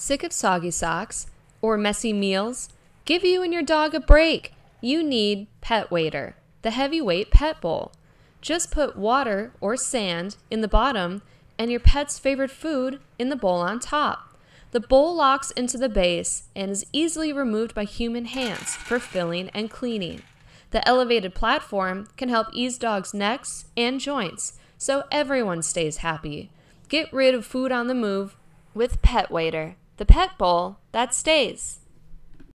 Sick of soggy socks or messy meals? Give you and your dog a break. You need Pet Waiter, the heavyweight pet bowl. Just put water or sand in the bottom and your pet's favorite food in the bowl on top. The bowl locks into the base and is easily removed by human hands for filling and cleaning. The elevated platform can help ease dogs' necks and joints so everyone stays happy. Get rid of food on the move with Pet Waiter, the pet bowl that stays.